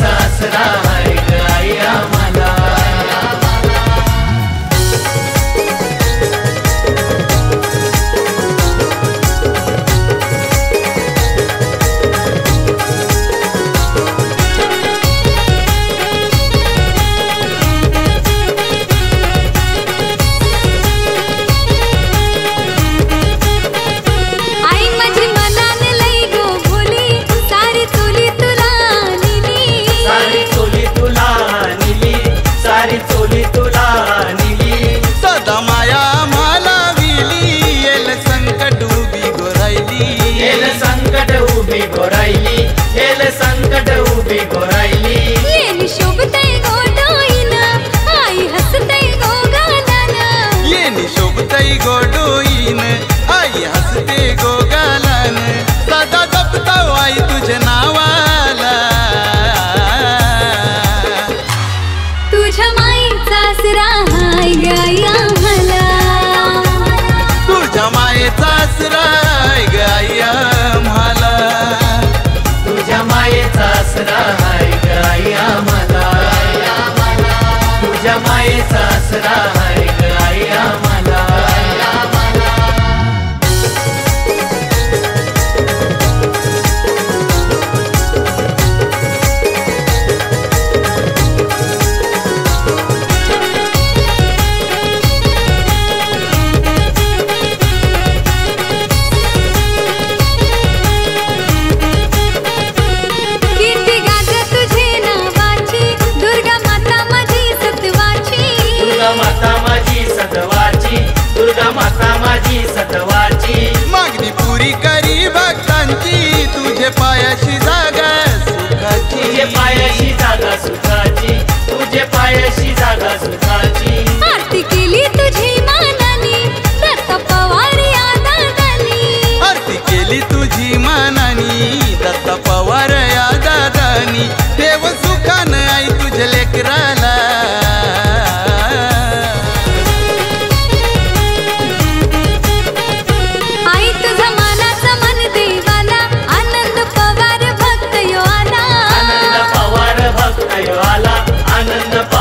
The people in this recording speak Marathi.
सासरा। जपतई गो डोईन आई हसते गो गालन सदा जपता आई तुझे नावाला. तुझ्या मायेचा आसरा हाय गाई आम्हाला. तुझ्या मायेचा आसरा हाय गाई आम्हाला. तुझ्या मायेचा आसरा हाय गाई आम्हाला. तुझ्या मायेचा हाय जागा सुखाची तुझे पायाशी जागा सुखाची and the